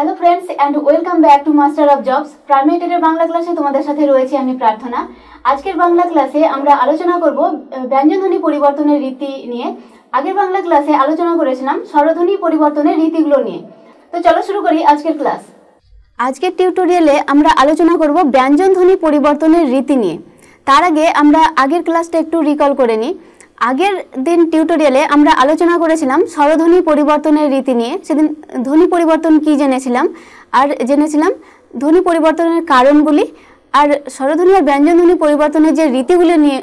Hello friends and welcome back to master of jobs প্রাইমেটের Bangla ক্লাসে তোমাদের সাথে রয়েছে আমি প্রার্থনা। আজকের বাংলা ক্লাসে আমরা আলোচনা করব ব্যঞ্জনধ্বনি পরিবর্তনের রীতি নিয়ে। আগের বাংলা ক্লাসে আলোচনা করেছিলাম স্বরধ্বনি পরিবর্তনের রীতিগুলো নিয়ে। তো চলো শুরু করি আজকের ক্লাস আজকের টিউটোরিয়ালে আমরা আলোচনা করব ব্যঞ্জনধ্বনি পরিবর্তনের রীতি নিয়ে। তার আগে আমরা আগের ক্লাসটা একটু রিকল করে নিই। আগের দিন টিউটোরিয়ালে আমরা আলোচনা করেছিলাম স্বরধ্বনি পরিবর্তনের রীতি নিয়ে। সেদিন ধ্বনি পরিবর্তন কি জেনেছিলাম? আর জেনেছিলাম ধ্বনি পরিবর্তনের কারণগুলি। আর স্বরধ্বনি আর ব্যঞ্জনধ্বনি পরিবর্তনের যে রীতিগুলি নিয়ে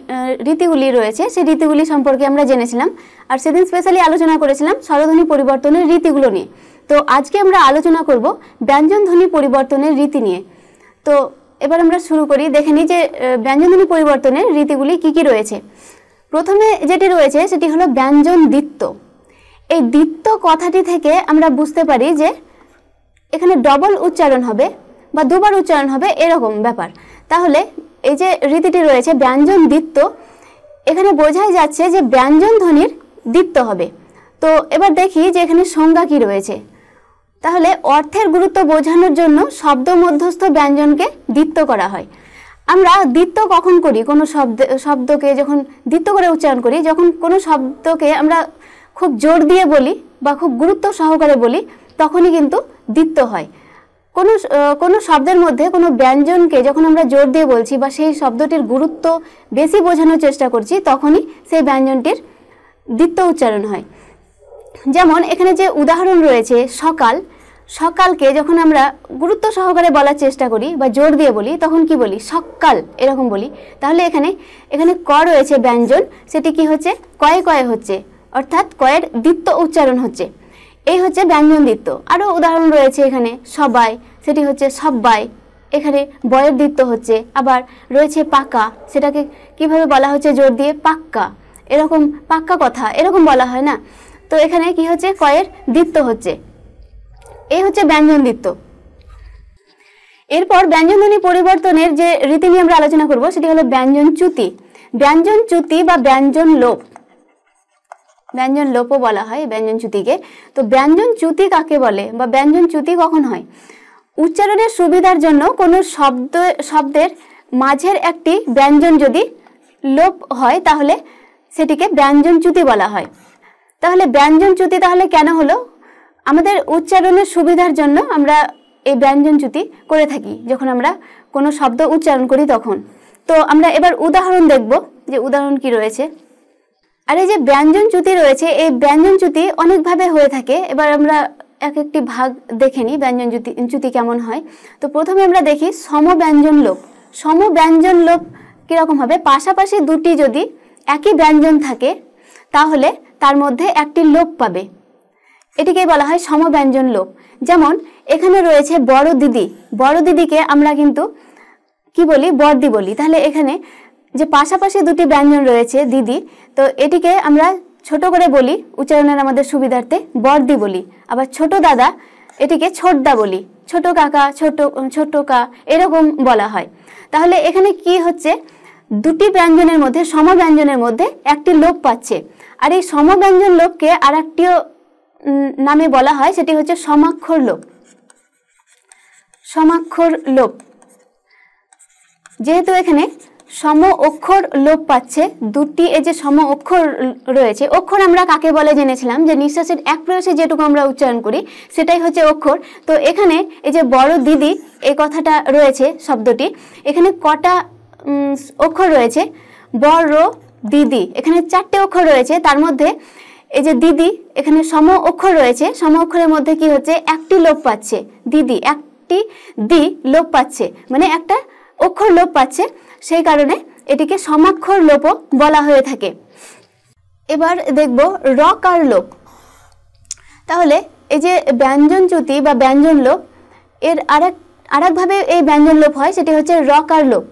রীতিগুলি রয়েছে, সেই রীতিগুলি সম্পর্কে আমরা জেনেছিলাম। আর সেদিন স্পেশালি আলোচনা করেছিলাম স্বরধ্বনি পরিবর্তনের রীতিগুলো নিয়ে। তো আজকে আমরা আলোচনা করব ব্যঞ্জনধ্বনি পরিবর্তনের রীতি নিয়ে। তো এবার আমরা শুরু করি। দেখে নিই যে ব্যঞ্জনধ্বনি পরিবর্তনের রীতিগুলি কি কি রয়েছে। প্রথমে যেটি রয়েছে সেটি হলো ব্যঞ্জন দ্বিত্ব এই দ্বিত্ব কথাটি থেকে আমরা বুঝতে পারি যে এখানে ডবল উচ্চারণ হবে বা দুবার উচ্চারণ হবে এরকম ব্যাপার। তাহলে এই যে রীতিটি রয়েছে, ব্যঞ্জন দ্বিত্ব এখানে বোঝাই যাচ্ছে যে ব্যঞ্জন ধ্বনির দ্বিত্ব হবে। তো এবার দেখি যে এখানে সংজ্ঞা কি রয়েছে। তাহলে অর্থের গুরুত্ব বোঝানোর জন্য শব্দ মধ্যস্থ ব্যঞ্জনকে দ্বিত্ব করা হয়। আমরা দ্বিত্ব কখন করি? কোনো শব্দ, শব্দকে যখন দ্বিত্ব করে উচ্চারণ করি, যখন কোনো শব্দকে আমরা খুব জোর দিয়ে বলি বা খুব গুরুত্ব সহকারে বলি, তখনই কিন্তু দ্বিত্ব হয়। কোনো কোনো শব্দের মধ্যে কোনো ব্যঞ্জনকে যখন আমরা জোর দিয়ে বলছি বা সেই শব্দটির গুরুত্ব বেশি বোঝানোর চেষ্টা করছি, তখনই সেই ব্যঞ্জনটির দ্বিত্ব উচ্চারণ হয়। যেমন এখানে যে উদাহরণ রয়েছে, সকাল সকালকে যখন আমরা গুরুত্ব সহকারে বলার চেষ্টা করি বা জোর দিয়ে বলি, তখন কি বলি? সকাল, এরকম বলি। তাহলে এখানে এখানে ক রয়েছে ব্যঞ্জন, সেটি কি হচ্ছে? কয়ে কয়ে হচ্ছে। অর্থাৎ কয়ের দ্বিত্ব উচ্চারণ হচ্ছে। এই হচ্ছে ব্যঞ্জন দ্বিত্ব। আরও উদাহরণ রয়েছে এখানে, সবাই, সেটি হচ্ছে সব্বাই। এখানে বয়ের দ্বিত্ব হচ্ছে, আবার রয়েছে পাকা, সেটাকে কীভাবে বলা হচ্ছে জোর দিয়ে? পাক্কা। এরকম পাক্কা কথা, এরকম বলা হয় না। তো এখানে কি হচ্ছে? কয়ের দ্বিত্ব হচ্ছে। এই হচ্ছে ব্যঞ্জন দ্বিত্ব এরপর ব্যঞ্জনধ্বনি পরিবর্তনের যে রীতি নিয়ে আমরা আলোচনা করব, সেটি হলো ব্যঞ্জন চ্যুতি। ব্যঞ্জন চ্যুতি বা ব্যঞ্জন লোপ। ব্যঞ্জন লোপও বলা হয় ব্যঞ্জন চ্যুতিকে। তো ব্যঞ্জন চ্যুতি কাকে বলে বা ব্যঞ্জন চ্যুতি কখন হয়? উচ্চারণের সুবিধার জন্য কোনো শব্দ, শব্দের মাঝের একটি ব্যঞ্জন যদি লোপ হয়, তাহলে সেটিকে ব্যঞ্জন চ্যুতি বলা হয়। তাহলে ব্যঞ্জন চ্যুতি তাহলে কেন হলো? আমাদের উচ্চারণের সুবিধার জন্য আমরা এই ব্যঞ্জন চ্যুতি করে থাকি, যখন আমরা কোনো শব্দ উচ্চারণ করি তখন। তো আমরা এবার উদাহরণ দেখব যে উদাহরণ কি রয়েছে। আর এই যে ব্যঞ্জন চ্যুতি রয়েছে, এই ব্যঞ্জন চ্যুতি অনেকভাবে হয়ে থাকে। এবার আমরা এক একটি ভাগ দেখে নিই ব্যঞ্জন চ্যুতি চ্যুতি কেমন হয়। তো প্রথমে আমরা দেখি সমব্যঞ্জন লোপ। সমব্যঞ্জন লোপ কীরকম হবে? পাশাপাশি দুটি যদি একই ব্যঞ্জন থাকে, তাহলে তার মধ্যে একটি লোপ পাবে। এটিকে বলা হয় সমব্যঞ্জন লোপ। যেমন, এখানে রয়েছে বড় দিদি। বড় দিদিকে আমরা কিন্তু কি বলি? বর্দি বলি। তাহলে এখানে যে পাশাপাশি দুটি ব্যঞ্জন রয়েছে দিদি, তো এটিকে আমরা ছোট করে বলি, উচ্চারণের আমাদের সুবিধার্থে বর্দি বলি। আবার ছোট দাদা এটিকে ছোটদা বলি। ছোট কাকা, ছোট ছোট কা, এরকম বলা হয়। তাহলে এখানে কি হচ্ছে? দুটি ব্যঞ্জনের মধ্যে, সমব্যঞ্জনের মধ্যে একটি লোপ পাচ্ছে। আর এই সমব্যঞ্জন লোপকে আর একটিও নামে বলা হয়, সেটি হচ্ছে সমাক্ষর লোপ। সমাক্ষর লোপ। যেহেতু এখানে সম অক্ষর লোপ পাচ্ছে, দুটি এই যে সম অক্ষর রয়েছে, অক্ষর আমরা কাকে বলে জেনেছিলাম? যে নিঃশ্বাসের এক প্রয়াসে যেটুকু আমরা উচ্চারণ করি, সেটাই হচ্ছে অক্ষর। তো এখানে এই যে বড় দিদি, এই কথাটা রয়েছে শব্দটি, এখানে কটা অক্ষর রয়েছে? বড় দিদি। এখানে চারটে অক্ষর রয়েছে, তার মধ্যে এই যে দিদি, এখানে সম অক্ষর রয়েছে। সম অক্ষরের মধ্যে কি হচ্ছে? একটি লোপ পাচ্ছে। দিদি, একটি দি লোপ পাচ্ছে। মানে একটা অক্ষর লোপ পাচ্ছে। সেই কারণে এটিকে সমাক্ষর লোপও বলা হয়ে থাকে। এবার দেখব রক আর লোপ। তাহলে এই যে ব্যঞ্জন চ্যুতি বা ব্যঞ্জন লোপ, এর আরেক, আরেকভাবে এই ব্যঞ্জন লোপ হয়, সেটি হচ্ছে রক আর লোপ।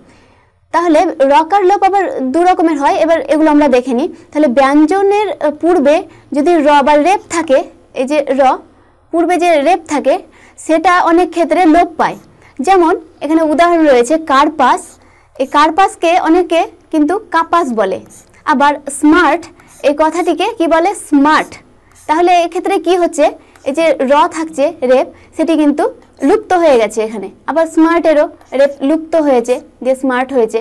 তাহলে রকার লোপ আবার দু রকমের হয়, এবার এগুলো আমরা দেখে নিই। তাহলে ব্যঞ্জনের পূর্বে যদি র বা রেপ থাকে, এই যে র, পূর্বে যে রেপ থাকে, সেটা অনেক ক্ষেত্রে লোপ পায়। যেমন, এখানে উদাহরণ রয়েছে কার্পাস। এই কার্পাসকে অনেকে কিন্তু কাপাস বলে। আবার স্মার্ট, এই কথাটিকে কি বলে? স্মার্ট। তাহলে এক্ষেত্রে কি হচ্ছে? এই যে র থাকছে, রেপ, সেটি কিন্তু লুপ্ত হয়ে গেছে এখানে। আবার স্মার্টেরও লুপ্ত হয়েছে, দিয়ে স্মার্ট হয়েছে।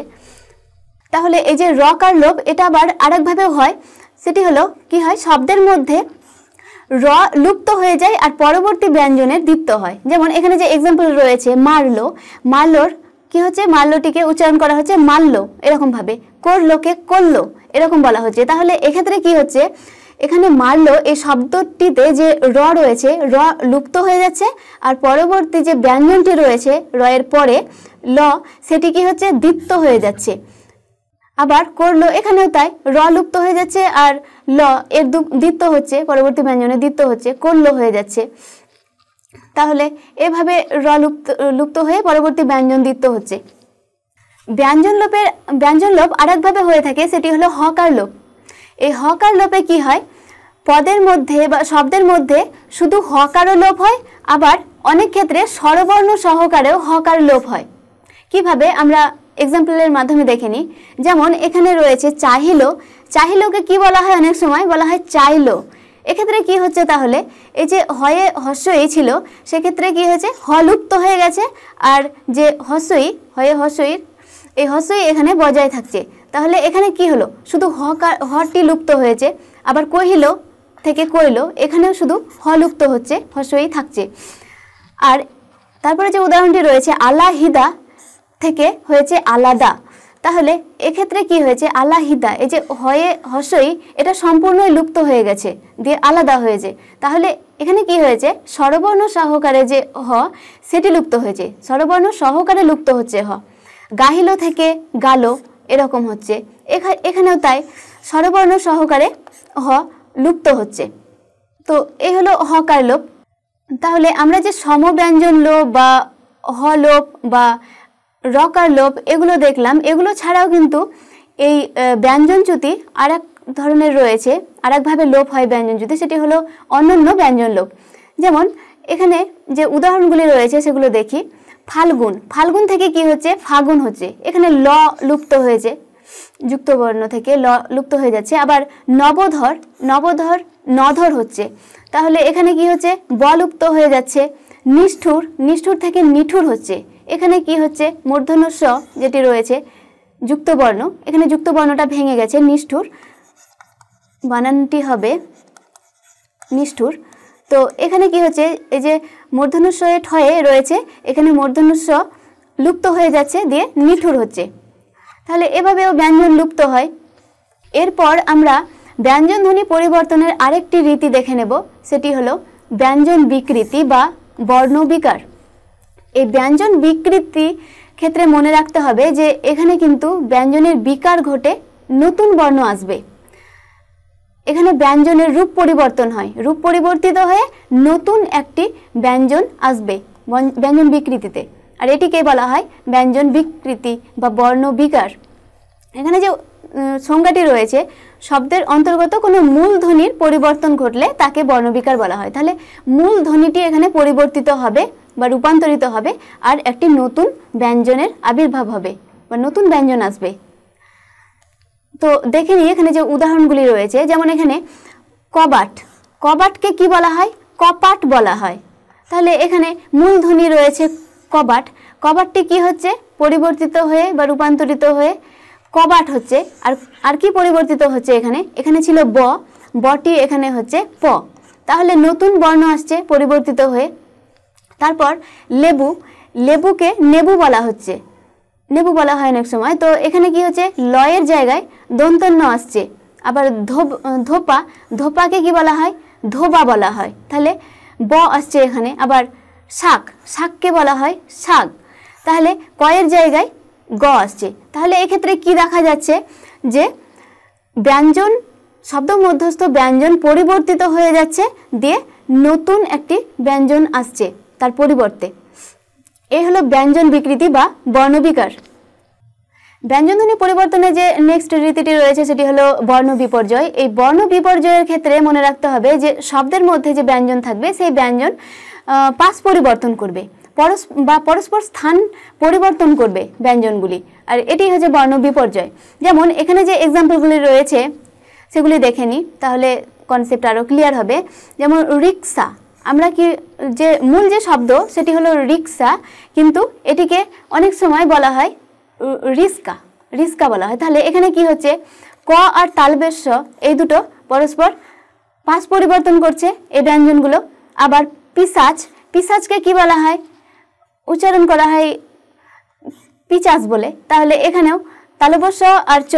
তাহলে এই যে রক আর লোভ, এটা আবার আরেকভাবেও হয়। সেটি হলো, কি হয়? শব্দের মধ্যে র লুপ্ত হয়ে যায় আর পরবর্তী ব্যঞ্জনের দীপ্ত হয়। যেমন এখানে যে এক্সাম্পল রয়েছে, মারলো। মারলোর কি হচ্ছে? মাল্যটিকে উচ্চারণ করা হচ্ছে মাল্য এরকম ভাবে করলোকে করল, এরকম বলা হচ্ছে। তাহলে এক্ষেত্রে কি হচ্ছে? এখানে মারলো এই শব্দটিতে যে র রয়েছে, র লুপ্ত হয়ে যাচ্ছে আর পরবর্তী যে ব্যঞ্জনটি রয়েছে র এর পরে ল, সেটি কি হচ্ছে? দীপ্ত হয়ে যাচ্ছে। আবার করল এখানেও তাই, র লুপ্ত হয়ে যাচ্ছে আর ল এর দ্বিত্ব হচ্ছে, পরবর্তী ব্যঞ্জনে দ্বিত্ব হচ্ছে, করল হয়ে যাচ্ছে। তাহলে এভাবে র লুপ্ত লুপ্ত হয়ে পরবর্তী ব্যঞ্জন দ্বিত্ব হচ্ছে। ব্যঞ্জন লোপের, ব্যঞ্জন লোপ আরেকভাবে হয়ে থাকে, সেটি হলো হকার লোপ। এই হকার লোপে কি হয়? পদের মধ্যে বা শব্দের মধ্যে শুধু হকারও লোপ হয়, আবার অনেক ক্ষেত্রে স্বরবর্ণ সহকারেও হকার লোপ হয়। কীভাবে আমরা এক্সাম্পলের মাধ্যমে দেখে নিই? যেমন এখানে রয়েছে চাহিলো। চাহিলোকে কি বলা হয় অনেক সময়? বলা হয় চাইলো। এক্ষেত্রে কি হচ্ছে তাহলে? এই যে হয়ে, হস্যই ছিল, সেক্ষেত্রে কি হয়েছে? হলুপ্ত হয়ে গেছে। আর যে হস্যই, হয়ে হস্যই এই হস্যই এখানে বজায় থাকছে। তাহলে এখানে কি হলো? শুধু হকার হটি লুপ্ত হয়েছে। আবার কহিল থেকে কইল এখানেও শুধু হলুপ্ত হচ্ছে হস্যই থাকছে। আর তারপরে যে উদাহরণটি রয়েছে, আলাহিদা থেকে হয়েছে আলাদা। তাহলে এক্ষেত্রে কি হয়েছে? আলাহিদা, এই যে হয়ে, হসই, এটা সম্পূর্ণই লুপ্ত হয়ে গেছে, দিয়ে আলাদা হয়েছে। তাহলে এখানে কি হয়েছে? স্বরবর্ণ সহকারে যে হ, সেটি লুপ্ত হয়েছে। স্বরবর্ণ সহকারে লুপ্ত হচ্ছে হ। গাহিল থেকে গালো, এরকম হচ্ছে। এখানেও তাই। স্বরবর্ণ সহকারে হ লুপ্ত হচ্ছে। তো এই হলো হকার লোপ। তাহলে আমরা যে সমব্যঞ্জন লোপ বা হলোপ বা রকার লোপ এগুলো দেখলাম, এগুলো ছাড়াও কিন্তু এই ব্যঞ্জনচ্যুতি আর এক ধরনের রয়েছে আর একভাবে লোপ হয় ব্যঞ্জনচ্যুতি সেটি হলো অনন্য ব্যঞ্জন লোপ। যেমন এখানে যে উদাহরণগুলি রয়েছে সেগুলো দেখি। ফাল্গুন ফাল্গুন থেকে কি হচ্ছে? ফাগুন হচ্ছে। এখানে ল লুপ্ত হয়েছে। যুক্তবর্ণ থেকে ল, লুপ্ত হয়ে যাচ্ছে। আবার নবধর নবধর, নধর হচ্ছে। তাহলে এখানে কি হচ্ছে? বলুপ্ত হয়ে যাচ্ছে। নিষ্ঠুর নিষ্ঠুর থেকে নিঠুর হচ্ছে। এখানে কি হচ্ছে? মূর্ধন্য স যেটি রয়েছে, যুক্তবর্ণ। এখানে যুক্তবর্ণটা ভেঙে গেছে, নিষ্ঠুর। বানানটি হবে নিষ্ঠুর। তো এখানে কি হচ্ছে? এই যে মূর্ধনুস্বয়ে ঠয়ে রয়েছে, এখানে মূর্ধনুস্ব লুপ্ত হয়ে যাচ্ছে, দিয়ে নিঠুর হচ্ছে। তাহলে এভাবেও ব্যঞ্জন লুপ্ত হয়। এরপর আমরা ব্যঞ্জন ধ্বনি পরিবর্তনের আরেকটি রীতি দেখে নেব। সেটি হলো ব্যঞ্জন বিকৃতি বা বর্ণ বিকার। এই ব্যঞ্জন বিকৃতি ক্ষেত্রে মনে রাখতে হবে যে এখানে কিন্তু ব্যঞ্জনের বিকার ঘটে নতুন বর্ণ আসবে। এখানে ব্যঞ্জনের রূপ পরিবর্তন হয়। রূপ পরিবর্তিত হয়ে নতুন একটি ব্যঞ্জন আসবে ব্যঞ্জন বিকৃতিতে। আর এটিকে বলা হয় ব্যঞ্জন বিকৃতি বা বর্ণ বিকার। এখানে যে সংজ্ঞাটি রয়েছে, শব্দের অন্তর্গত কোনো মূল ধ্বনির পরিবর্তন ঘটলে তাকে বর্ণবিকার বলা হয়। তাহলে মূল ধ্বনিটি এখানে পরিবর্তিত হবে বা রূপান্তরিত হবে আর একটি নতুন ব্যঞ্জনের আবির্ভাব হবে বা নতুন ব্যঞ্জন আসবে। তো দেখে নিই, এখানে যে উদাহরণগুলি রয়েছে, যেমন এখানে কবাট। কবাটকে কি বলা হয়? কপাট বলা হয়। তাহলে এখানে মূল ধ্বনি রয়েছে কবাট। কবাটটি কি হচ্ছে? পরিবর্তিত হয়ে বা রূপান্তরিত হয়ে কবাট হচ্ছে। আর আর কি পরিবর্তিত হচ্ছে এখানে? এখানে ছিল ব। বটি এখানে হচ্ছে প। তাহলে নতুন বর্ণ আসছে, পরিবর্তিত হয়ে। তারপর লেবু। লেবুকে নেবু বলা হচ্ছে। নেবু বলা হয় অনেক সময়। তো এখানে কি হচ্ছে? লয়ের জায়গায় দন্তন্য আসছে। আবার ধোপ ধোপা। ধোপাকে কি বলা হয়? ধোবা বলা হয়। তাহলে ব আসছে এখানে। আবার শাক, শাককে বলা হয় শাক। তাহলে কয়ের জায়গায় গ আসছে। তাহলে এক্ষেত্রে কি দেখা যাচ্ছে? যে ব্যঞ্জন, শব্দ মধ্যস্থ ব্যঞ্জন পরিবর্তিত হয়ে যাচ্ছে দিয়ে নতুন একটি ব্যঞ্জন আসছে তার পরিবর্তে। এই হলো ব্যঞ্জন বিকৃতি বা বর্ণবিকার। ব্যঞ্জনধ্বনি পরিবর্তনে যে নেক্সট রীতিটি রয়েছে সেটি হলো বর্ণ বিপর্যয়। এই বর্ণ বিপর্যয়ের ক্ষেত্রে মনে রাখতে হবে যে শব্দের মধ্যে যে ব্যঞ্জন থাকবে, সেই ব্যঞ্জন পাশ পরিবর্তন করবে। পরস, বা পরস্পর স্থান পরিবর্তন করবে ব্যঞ্জনগুলি। আর এটি হচ্ছে বর্ণ বিপর্যয়। যেমন এখানে যে এক্সাম্পলগুলি রয়েছে, সেগুলি দেখে নিই, তাহলে কনসেপ্ট আরও ক্লিয়ার হবে। যেমন রিক্সা, আমরা কি যে মূল যে শব্দ, সেটি হলো রিক্সা, কিন্তু এটিকে অনেক সময় বলা হয় রিস্কা রিস্কা বলা হয়। তাহলে এখানে কি হচ্ছে? ক আর তালবেশ এই দুটো পরস্পর পাশ পরিবর্তন করছে এই ব্যঞ্জনগুলো। আবার পিসাচ, পিসাচকে কি বলা হয়? উচ্চারণ করা হয় পিচাস বলে। তাহলে এখানেও তালবস্য আর চ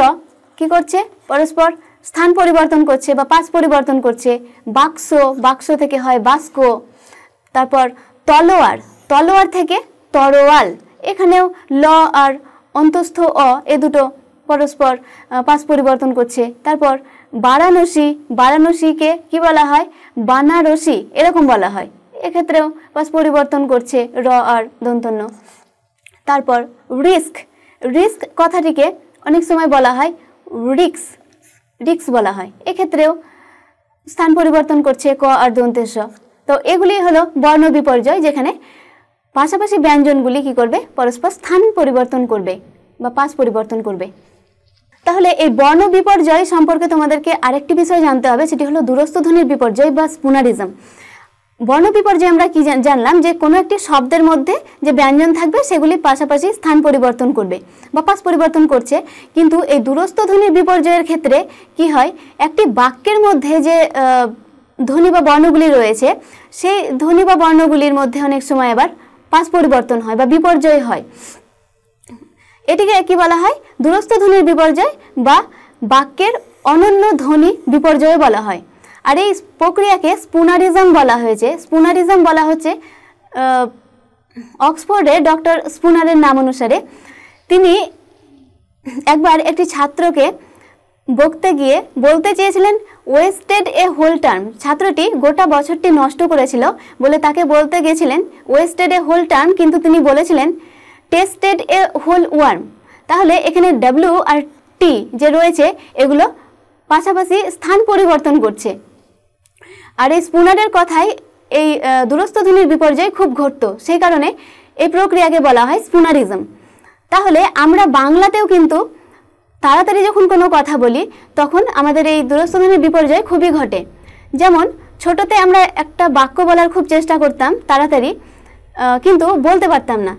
কি করছে? পরস্পর স্থান পরিবর্তন করছে বা পাশ পরিবর্তন করছে। বাক্স বাক্স থেকে হয় বাস্ক। তারপর তলোয়ার তলোয়ার থেকে তরোয়াল। এখানেও ল আর অন্তস্থ অ, এ দুটো পরস্পর পাশ পরিবর্তন করছে। তারপর বারাণসী, বারাণসীকে কি বলা হয়? বানারসি, এরকম বলা হয়। এক্ষেত্রেও পাশ পরিবর্তন করছে র আর দন্তন্য। তারপর রিস্ক রিস্ক কথাটিকে অনেক সময় বলা হয় রিক্স রিক্স বলা হয়। এক্ষেত্রেও স্থান পরিবর্তন করছে ক আর দন্তেশ তো এগুলি হলো বর্ণ বিপর্যয়, যেখানে পাশাপাশি ব্যঞ্জনগুলি কি করবে? পরস্পর স্থান পরিবর্তন করবে বা পাশ পরিবর্তন করবে। তাহলে এই বর্ণ বিপর্যয় সম্পর্কে তোমাদেরকে আরেকটি বিষয় জানতে হবে, সেটি হলো দূরস্থ ধ্বনির বিপর্যয় বা স্পুনারিজম। বর্ণ বিপর্যয় আমরা কি জানলাম যে কোনো একটি শব্দের মধ্যে যে ব্যঞ্জন থাকবে, সেগুলি পাশাপাশি স্থান পরিবর্তন করবে বা পাশ পরিবর্তন করছে। কিন্তু এই দূরস্থ ধ্বনির বিপর্যয়ের ক্ষেত্রে কি হয়? একটি বাক্যের মধ্যে যে ধ্বনি বা বর্ণগুলি রয়েছে, সেই ধ্বনি বা বর্ণগুলির মধ্যে অনেক সময় আবার পাশ পরিবর্তন হয় বা বিপর্যয় হয়। এটিকে কি বলা হয়? দূরস্থ ধ্বনির বিপর্যয় বা বাক্যের অনন্য ধ্বনি বিপর্যয় বলা হয়। আর এই প্রক্রিয়াকে স্পুনারিজম বলা হয়েছে। স্পুনারিজম বলা হচ্ছে অক্সফোর্ডে ডক্টর স্পুনারের নাম অনুসারে। তিনি একবার একটি ছাত্রকে বকতে গিয়ে বলতে চেয়েছিলেন, ওয়েস্টেড এ হোল টার্ম। ছাত্রটি গোটা বছরটি নষ্ট করেছিল বলে তাকে বলতে গেছিলেন, ওয়েস্টেড এ হোল টার্ম, কিন্তু তিনি বলেছিলেন, টেস্টেড এ হোল ওয়ার্ম। তাহলে এখানে ডাব্লিউ আর টি যে রয়েছে, এগুলো পাশাপাশি স্থান পরিবর্তন করছে। আর এই স্পুনারের কথাই এই দূরস্থ ধ্বনির বিপর্যয় খুব ঘটতো। সেই কারণে এই প্রক্রিয়াকে বলা হয় স্পুনারিজম। তাহলে আমরা বাংলাতেও কিন্তু তাড়াতাড়ি যখন কোনো কথা বলি, তখন আমাদের এই দূরস্থ বিপর্যয় খুবই ঘটে। যেমন, ছোটতে আমরা একটা বাক্য বলার খুব চেষ্টা করতাম, তাড়াতাড়ি কিন্তু বলতে পারতাম না।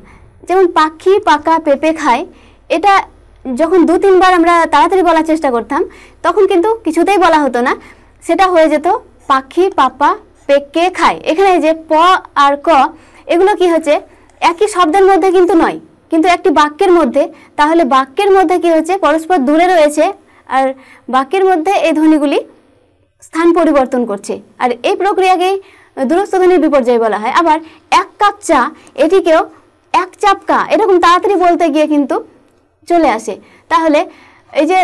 যেমন, পাখি পাকা পেঁপে খায়, এটা যখন দু তিনবার আমরা তাড়াতাড়ি বলার চেষ্টা করতাম, তখন কিন্তু কিছুতেই বলা হতো না। সেটা হয়ে যেত, পাখি পাপা পেকে খায়। এখানে যে প আর ক, এগুলো কি হচ্ছে? একই শব্দের মধ্যে কিন্তু নয়। কিন্তু একটি বাক্যের মধ্যে, তাহলে বাক্যের মধ্যে কি হচ্ছে? পরস্পর দূরে রয়েছে আর বাক্যের মধ্যে এই ধ্বনিগুলি স্থান পরিবর্তন করছে। আর এই প্রক্রিয়াকেই দূরস্থ ধ্বনির বিপর্যয় বলা হয়। আবার এক কাপ চা, এটিকেও এক চাপ কা, এরকম তাড়াতাড়ি বলতে গিয়ে কিন্তু চলে আসে। তাহলে এই যে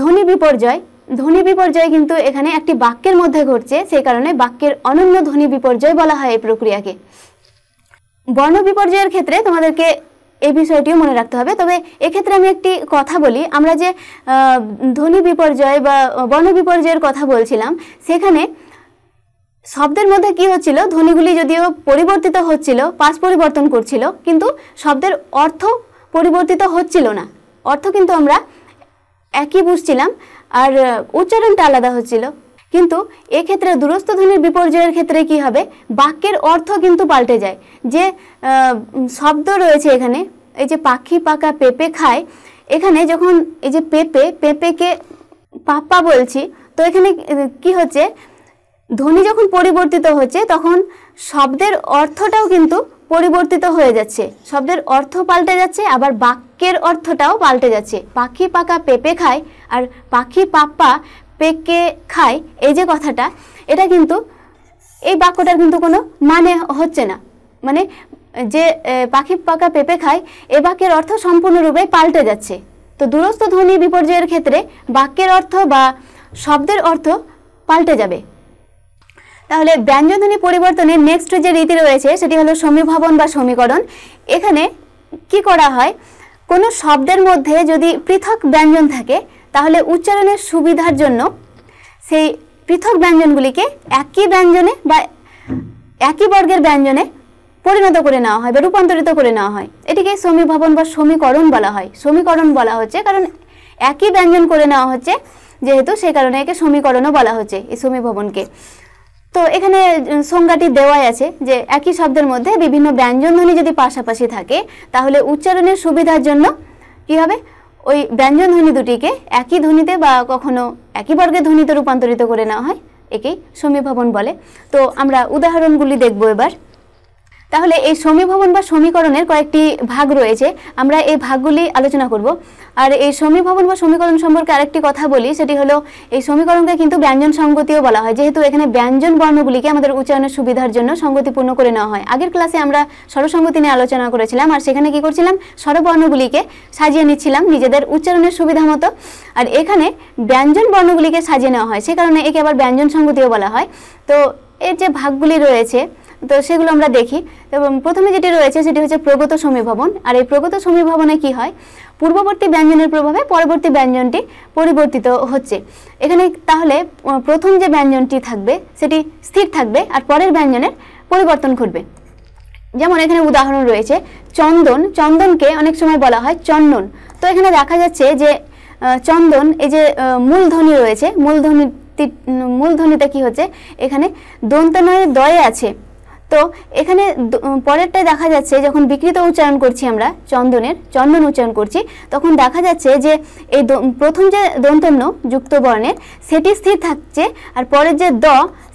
ধ্বনি বিপর্যয় ধ্বনি বিপর্যয় কিন্তু এখানে একটি বাক্যের মধ্যে ঘটছে। সেই কারণে বাক্যের অনন্য ধ্বনি বিপর্যয় বলা হয় এই প্রক্রিয়াকে। বর্ণ বিপর্যয়ের ক্ষেত্রে তোমাদেরকে এই বিষয়টিও মনে রাখতে হবে। তবে এক্ষেত্রে আমি একটি কথা বলি। আমরা যে ধ্বনি বিপর্যয় বা বর্ণ বিপর্যয়ের কথা বলছিলাম, সেখানে শব্দের মধ্যে কি হচ্ছিল? ধ্বনিগুলি যদিও পরিবর্তিত হচ্ছিল, পাশ পরিবর্তন করছিল, কিন্তু শব্দের অর্থ পরিবর্তিত হচ্ছিল না। অর্থ কিন্তু আমরা একই বুঝছিলাম, আর উচ্চারণটা আলাদা হচ্ছিল। কিন্তু এক্ষেত্রে দূরস্থ ধ্বনির বিপর্যয়ের ক্ষেত্রে কি হবে? বাক্যের অর্থ কিন্তু পাল্টে যায়। যে শব্দ রয়েছে এখানে, এই যে পাখি পাকা পেঁপে খায়, এখানে যখন এই যে পেঁপে, পেঁপেকে পাপা বলছি, তো এখানে কি হচ্ছে? ধ্বনি যখন পরিবর্তিত হচ্ছে, তখন শব্দের অর্থটাও কিন্তু পরিবর্তিত হয়ে যাচ্ছে। শব্দের অর্থ পাল্টে যাচ্ছে, আবার বাক্যের অর্থটাও পাল্টে যাচ্ছে। পাখি পাকা পেঁপে খায়, আর পাখি পাপ্পা পেকে খায়, এই যে কথাটা, এটা কিন্তু, এই বাক্যটার কিন্তু কোনো মানে হচ্ছে না। মানে যে পাখি পাকা পেঁপে খায়, এ বাক্যের অর্থ সম্পূর্ণরূপে পাল্টে যাচ্ছে। তো দূরস্থ ধ্বনি বিপর্যয়ের ক্ষেত্রে বাক্যের অর্থ বা শব্দের অর্থ পাল্টে যাবে। তাহলে ব্যঞ্জনধ্বনি পরিবর্তনের নেক্সট যে রীতি রয়েছে, সেটি হলো সমীভবন বা সমীকরণ। এখানে কি করা হয়? কোনো শব্দের মধ্যে যদি পৃথক ব্যঞ্জন থাকে তাহলে উচ্চারণের সুবিধার জন্য সেই পৃথক ব্যঞ্জনগুলিকে একই ব্যঞ্জনে বা একই বর্গের ব্যঞ্জনে পরিণত করে নেওয়া হয় বা রূপান্তরিত করে নেওয়া হয়। এটিকে সমীভবন বা সমীকরণ বলা হয়। সমীকরণ বলা হচ্ছে কারণ একই ব্যঞ্জন করে নেওয়া হচ্ছে, যেহেতু সেই কারণে একে সমীকরণও বলা হচ্ছে এই সমীভবনকে। তো এখানে সংজ্ঞাটি দেওয়াই আছে যে একই শব্দের মধ্যে বিভিন্ন ব্যঞ্জন ধ্বনি যদি পাশাপাশি থাকে, তাহলে উচ্চারণের সুবিধার জন্য কি হবে? ওই ব্যঞ্জন ধ্বনি দুটিকে একই ধ্বনিতে বা কখনো একই বর্গের ধ্বনিতে রূপান্তরিত করে নেওয়া হয়, একেই সমীভবন বলে। তো আমরা উদাহরণগুলি দেখব এবার। তাহলে এই সমীভবন বা সমীকরণের কয়েকটি ভাগ রয়েছে, আমরা এই ভাগগুলি আলোচনা করব। আর এই সমীভবন বা সমীকরণ সম্পর্কে আরেকটি কথা বলি, সেটি হলো এই সমীকরণকে কিন্তু ব্যঞ্জন সঙ্গতিও বলা হয়। যেহেতু এখানে ব্যঞ্জন বর্ণগুলিকে আমাদের উচ্চারণের সুবিধার জন্য সঙ্গতিপূর্ণ করে নেওয়া হয়। আগের ক্লাসে আমরা স্বরসঙ্গতি নিয়ে আলোচনা করেছিলাম, আর সেখানে কি করছিলাম? স্বরবর্ণগুলিকে সাজিয়ে নিচ্ছিলাম নিজেদের উচ্চারণের সুবিধা মতো। আর এখানে ব্যঞ্জন বর্ণগুলিকে সাজিয়ে নেওয়া হয়, সে কারণে একে আবার ব্যঞ্জন সঙ্গতিও বলা হয়। তো এর যে ভাগগুলি রয়েছে তো সেগুলো আমরা দেখি। এবং প্রথমে যেটি রয়েছে সেটি হচ্ছে প্রগত সমীভবন। আর এই প্রগত সমীভবনে কি হয়? পূর্ববর্তী ব্যঞ্জনের প্রভাবে পরবর্তী ব্যঞ্জনটি পরিবর্তিত হচ্ছে। এখানে তাহলে প্রথম যে ব্যঞ্জনটি থাকবে, সেটি স্থির থাকবে আর পরের ব্যঞ্জনের পরিবর্তন ঘটবে। যেমন এখানে উদাহরণ রয়েছে, চন্দন, চন্দনকে অনেক সময় বলা হয় চন্দন। তো এখানে দেখা যাচ্ছে যে চন্দন, এই যে মূলধ্বনি রয়েছে মূলধ্বনি মূলধ্বনিটা কি হচ্ছে? এখানে দন্তনয়ের দয়ে আছে। তো এখানে পরেরটায় দেখা যাচ্ছে যখন বিকৃত উচ্চারণ করছি আমরা, চন্দনের, চন্দন উচ্চারণ করছি, তখন দেখা যাচ্ছে যে এই প্রথম যে দন্তন্য যুক্ত বর্ণের, সেটি স্থির থাকছে আর পরের যে দ,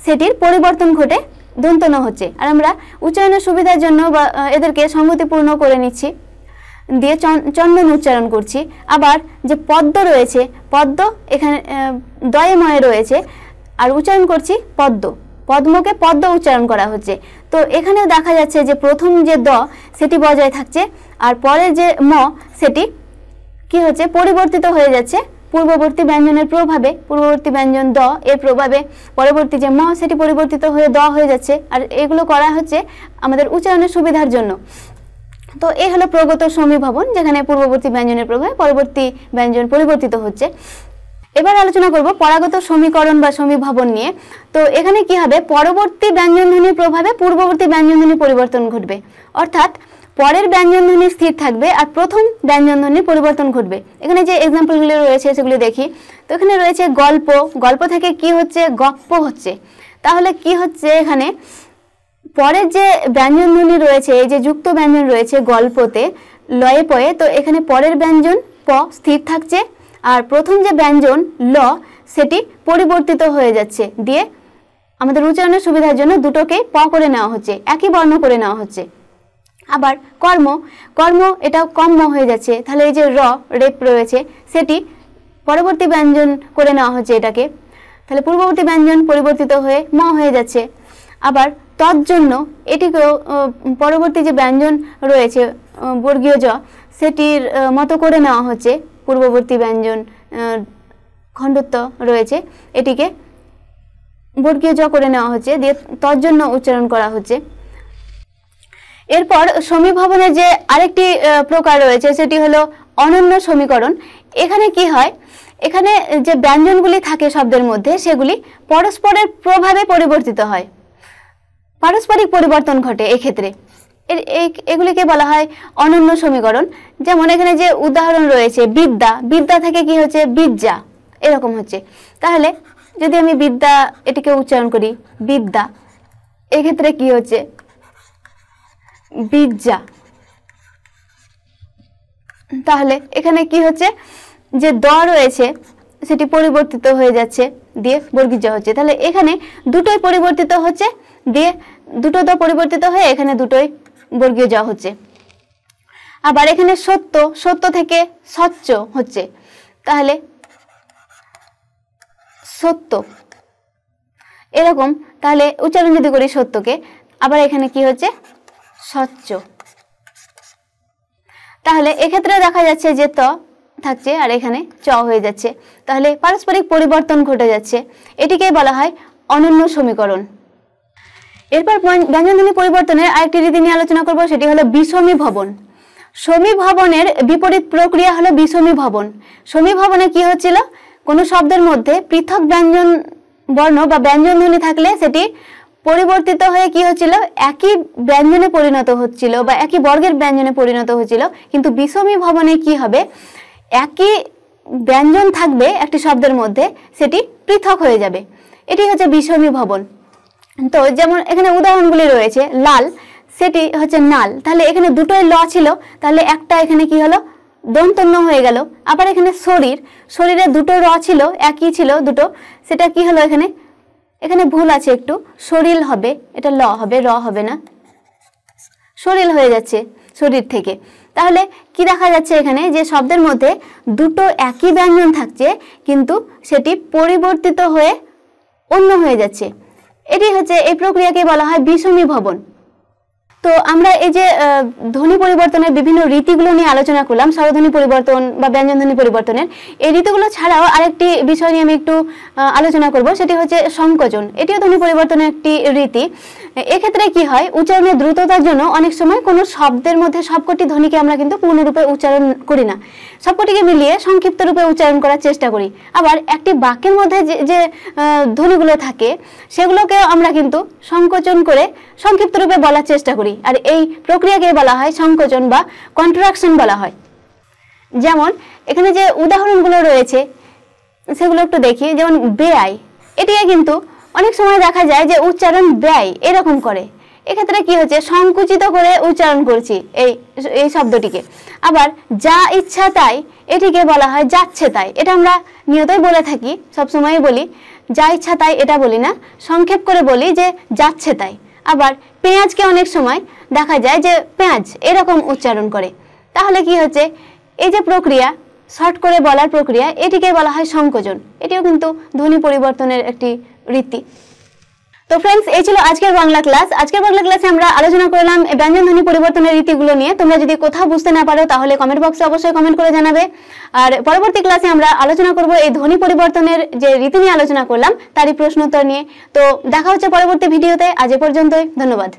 সেটির পরিবর্তন ঘটে দন্তন্য হচ্ছে। আর আমরা উচ্চারণের সুবিধার জন্য বা এদেরকে সঙ্গতিপূর্ণ করে নিচ্ছি। দিয়ে চন- চন্দন উচ্চারণ করছি। আবার যে পদ্ম রয়েছে, পদ্ম এখানে দয়ে ময়ে রয়েছে, আর উচ্চারণ করছি পদ্ম। পদ্মকে পদ্ম উচ্চারণ করা হচ্ছে। তো এখানেও দেখা যাচ্ছে যে প্রথম যে দ, সেটি বজায় থাকছে, আর পরের যে ম, সেটি কি হচ্ছে? পরিবর্তিত হয়ে যাচ্ছে। পূর্ববর্তী ব্যঞ্জনের প্রভাবে, পূর্ববর্তী ব্যঞ্জন দ এর প্রভাবে, পরবর্তী যে ম, সেটি পরিবর্তিত হয়ে দ হয়ে যাচ্ছে। আর এগুলো করা হচ্ছে আমাদের উচ্চারণের সুবিধার জন্য। তো এই হলো প্রগত সমীভবন, যেখানে পূর্ববর্তী ব্যঞ্জনের প্রভাবে পরবর্তী ব্যঞ্জন পরিবর্তিত হচ্ছে। এবার আলোচনা করব পরাগত সমীকরণ বা সমীভবন নিয়ে। তো এখানে কি হবে? পরবর্তী ব্যঞ্জনধ্বনির প্রভাবে পূর্ববর্তী ব্যঞ্জনধ্বনির পরিবর্তন ঘটবে। অর্থাৎ পরের ব্যঞ্জনধ্বনি স্থির থাকবে আর প্রথম ব্যঞ্জনধ্বনির পরিবর্তন ঘটবে। এখানে যে এক্সাম্পলগুলো রয়েছে সেগুলি দেখি। তো এখানে রয়েছে গল্প। গল্প থেকে কি হচ্ছে? গপ্প হচ্ছে। তাহলে কি হচ্ছে এখানে? পরের যে ব্যঞ্জনধ্বনি রয়েছে, এই যে যুক্ত ব্যঞ্জন রয়েছে গল্পতে, লয়ে পয়ে, তো এখানে পরের ব্যঞ্জন প স্থির থাকছে আর প্রথম যে ব্যঞ্জন ল, সেটি পরিবর্তিত হয়ে যাচ্ছে। দিয়ে আমাদের উচ্চারণের সুবিধার জন্য দুটোকে প করে নেওয়া হচ্ছে, একই বর্ণ করে নেওয়া হচ্ছে। আবার কর্ম কর্ম এটাও কম্ম হয়ে যাচ্ছে। তাহলে এই যে র, রেপ রয়েছে, সেটি পরবর্তী ব্যঞ্জন করে নেওয়া হচ্ছে এটাকে। তাহলে পূর্ববর্তী ব্যঞ্জন পরিবর্তিত হয়ে ম হয়ে যাচ্ছে। আবার তৎজন্য এটিকেও পরবর্তী যে ব্যঞ্জন রয়েছে বর্গীয় জ, সেটির মতো করে নেওয়া হচ্ছে। পূর্ববর্তী ব্যঞ্জন খণ্ডত্ব রয়েছে। এটিকে বর্গীয় জ করে নেওয়া হচ্ছে, দিয়ে তৎজন্য উচ্চারণ করা হচ্ছে। এরপর সমীভবনের যে আরেকটি প্রকার রয়েছে, সেটি হলো অনন্য সমীকরণ। এখানে কি হয়? এখানে যে ব্যঞ্জনগুলি থাকে শব্দের মধ্যে, সেগুলি পরস্পরের প্রভাবে পরিবর্তিত হয়। পারস্পরিক পরিবর্তন ঘটে এক্ষেত্রে। এগুলিকে বলা হয় অনন্য সমীকরণ। যেমন এখানে যে উদাহরণ রয়েছে, বিদ্যা বিদ্যা থেকে কি হচ্ছে? বিদ্যা, এরকম হচ্ছে। তাহলে যদি আমি বিদ্যা এটিকে উচ্চারণ করি, বিদ্যা, এক্ষেত্রে কি হচ্ছে? বিদ্যা। তাহলে এখানে কি হচ্ছে? যে দ রয়েছে, সেটি পরিবর্তিত হয়ে যাচ্ছে, দিয়ে বর্গীজ হচ্ছে। তাহলে এখানে দুটোই পরিবর্তিত হচ্ছে, দিয়ে দুটো দ পরিবর্তিত হয়ে এখানে দুটোই বর্গীয় জ হচ্ছে। আবার এখানে সত্য সত্য থেকে স্বচ্ছ হচ্ছে। তাহলে সত্য। এরকম, তাহলে উচ্চারণ যদি করি সত্যকে, আবার এখানে কি হচ্ছে? স্বচ্ছ। তাহলে এক্ষেত্রে দেখা যাচ্ছে যে ত থাকছে আর এখানে চ হয়ে যাচ্ছে। তাহলে পারস্পরিক পরিবর্তন ঘটে যাচ্ছে। এটিকেই বলা হয় অনন্য সমীকরণ। এরপর ব্যঞ্জ- ব্যঞ্জনধ্বনি পরিবর্তনের আরেকটি রীতি নিয়ে আলোচনা করব, সেটি হলো বিষমী ভবন। সমী ভবনের বিপরীত প্রক্রিয়া হলো বিষমী ভবন। সমী ভবনে কি হচ্ছিল? কোনো শব্দের মধ্যে পৃথক ব্যঞ্জন বর্ণ বা ব্যঞ্জন ধ্বনি থাকলে সেটি পরিবর্তিত হয়ে কি হচ্ছিল? একই ব্যঞ্জনে পরিণত হচ্ছিল বা একই বর্গের ব্যঞ্জনে পরিণত হচ্ছিল। কিন্তু বিষমী ভবনে কি হবে? একই ব্যঞ্জন থাকবে একটি শব্দের মধ্যে, সেটি পৃথক হয়ে যাবে। এটি হচ্ছে বিষমী ভবন। তো যেমন এখানে উদাহরণগুলি রয়েছে, লাল, সেটি হচ্ছে নাল। তাহলে এখানে দুটোই ল ছিল, তাহলে একটা এখানে কি হলো? দন্তন্য হয়ে গেল। আবার এখানে শরীর, শরীরে দুটো র ছিল, একই ছিল দুটো। সেটা কি হলো এখানে? এখানে ভুল আছে একটু। শরীর হবে, এটা ল হবে, র হবে না। শরীর হয়ে যাচ্ছে শরীর থেকে। তাহলে কি দেখা যাচ্ছে এখানে? যে শব্দের মধ্যে দুটো একই ব্যঞ্জন থাকছে, কিন্তু সেটি পরিবর্তিত হয়ে অন্য হয়ে যাচ্ছে। এটি হচ্ছে, এই প্রক্রিয়াকে বলা হয় বিষমী ভবন। তো আমরা এই যে ধ্বনি পরিবর্তনের বিভিন্ন রীতিগুলো নিয়ে আলোচনা করলাম, স্বরধ্বনি পরিবর্তন বা ব্যঞ্জনধ্বনি পরিবর্তনের। এই রীতিগুলো ছাড়াও আরেকটি বিষয় নিয়ে আমি একটু আলোচনা করব, সেটি হচ্ছে সংকোচন। এটিও ধ্বনি পরিবর্তনের একটি রীতি। এক্ষেত্রে কি হয়? উচ্চারণের দ্রুততার জন্য অনেক সময় কোনো শব্দের মধ্যে সবকটি ধ্বনিকে আমরা কিন্তু পূর্ণরূপে উচ্চারণ করি না। সবকটিকে মিলিয়ে সংক্ষিপ্ত রূপে উচ্চারণ করার চেষ্টা করি। আবার একটি বাক্যের মধ্যে যে যে ধ্বনিগুলো থাকে সেগুলোকে আমরা কিন্তু সংকোচন করে সংক্ষিপ্ত রূপে বলার চেষ্টা করি। আর এই প্রক্রিয়াকে বলা হয় সংকোচন বা কন্ট্রাকশন বলা হয়। যেমন, এখানে যে উদাহরণগুলো রয়েছে, সেগুলো একটু দেখি। যেমন, বেআই, এটিকে কিন্তু অনেক সময় দেখা যায় যে উচ্চারণ ব্যয় এরকম করে। এক্ষেত্রে কি হচ্ছে? সংকুচিত করে উচ্চারণ করছি এই এই শব্দটিকে। আবার যা ইচ্ছা তাই, এটিকে বলা হয় যাচ্ছে তাই। এটা আমরা নিয়তই বলে থাকি, সবসময়ই বলি, যা ইচ্ছা তাই এটা বলি না। সংক্ষেপ করে বলি যে যাচ্ছে তাই। আবার পেঁয়াজকে অনেক সময় দেখা যায় যে পেঁয়াজ এরকম উচ্চারণ করে। তাহলে কি হচ্ছে? এই যে প্রক্রিয়া, শর্ট করে বলার প্রক্রিয়া, এটিকে বলা হয় সংকোচন। এটিও কিন্তু ধ্বনি পরিবর্তনের একটি রীতি। তো ফ্রেন্ডস এই ছিল আজকের বাংলা ক্লাস আজকের বাংলা ক্লাসে আমরা আলোচনা করলাম ব্যঞ্জন ধ্বনি পরিবর্তনের রীতিগুলো নিয়ে। তোমরা যদি কোথাও বুঝতে না পারো, তাহলে কমেন্ট বক্সে অবশ্যই কমেন্ট করে জানাবে। আর পরবর্তী ক্লাসে আমরা আলোচনা করব এই ধ্বনি পরিবর্তনের যে রীতি নিয়ে আলোচনা করলাম, তারই প্রশ্নোত্তর নিয়ে। তো দেখা হচ্ছে পরবর্তী ভিডিওতে আজ এ পর্যন্তই। ধন্যবাদ।